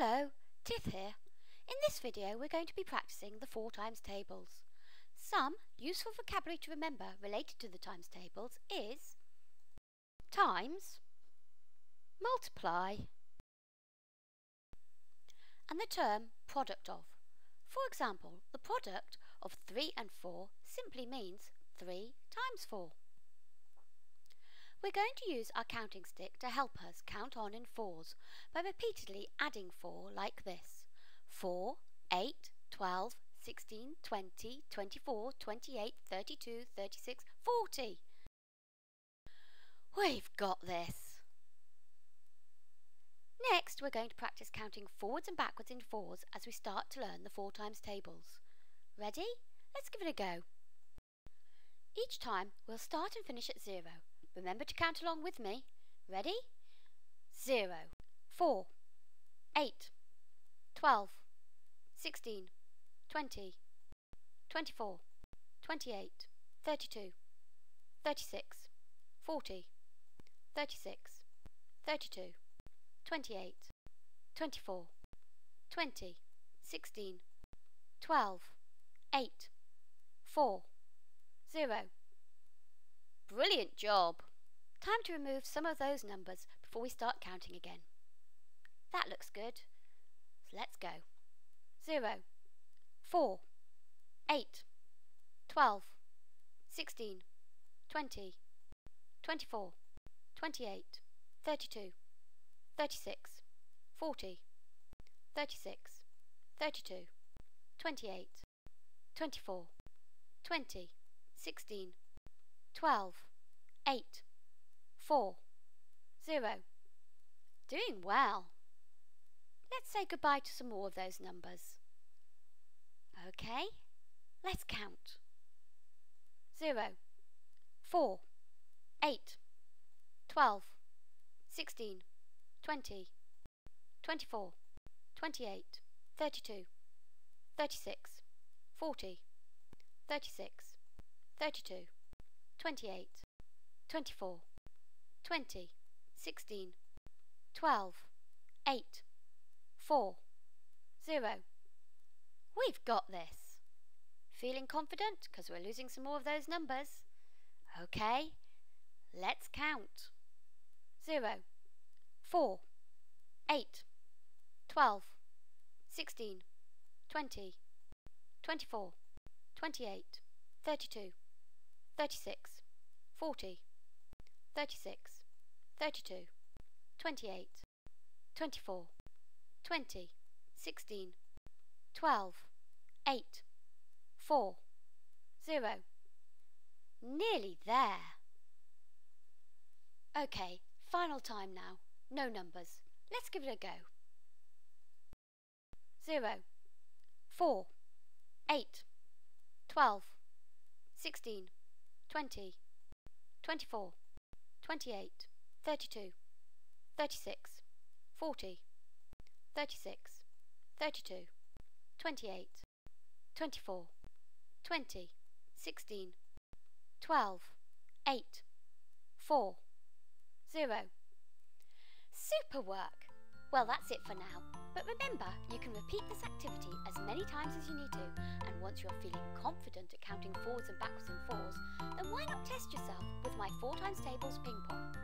Hello, Tith here. In this video we're going to be practicing the four times tables. Some useful vocabulary to remember related to the times tables is times, multiply and the term product of. For example, the product of 3 and 4 simply means 3 times 4. We're going to use our counting stick to help us count on in fours by repeatedly adding 4 like this. 4, 8, 12, 16, 20, 24, 28, 32, 36, 40. We've got this. Next, we're going to practice counting forwards and backwards in fours as we start to learn the four times tables. Ready? Let's give it a go. Each time, we'll start and finish at zero. Remember to count along with me. Ready? 0, 4, 8, 12, 16, 20, 24, 28, 32, 36, 40, 36, 32, 28, 24, 20, 16, 12, 8, 4, 0. Brilliant job! Time to remove some of those numbers before we start counting again. That looks good. So let's go. 0, 4, 8, 12, 16, 20, 24, 28, 32, 36, 40, 36, 32, 28, 24, 20, 16, 12, 8, 4, 0. Doing well. Let's say goodbye to some more of those numbers. Okay, let's count. 0, 4, 8, 12, 16, 20, 24, 28, 32, 36, 40, 36, 32, 28, 24, 20, 16, 12, 8, 4, 0. We've got this. Feeling confident because we're losing some more of those numbers? Okay, let's count. 0, 4, 8, 12, 16, 20, 24, 28, 32, 36, 40, 36, 32, 28, 24, 20, 16, 12, 8, 4, 0. Nearly there. Okay, final time now. No numbers. Let's give it a go. 0, 4, 8, 12, 16, 20, 24, 28, 32, 36, 40, 36, 32, 28, 24, 20, 16, 12, 8, 4, 0. Super work! Well, that's it for now. But remember, you can repeat this activity as many times as you need to, and once you're feeling confident at counting forwards and backwards and fours, then why not test yourself with my 4 times tables ping pong?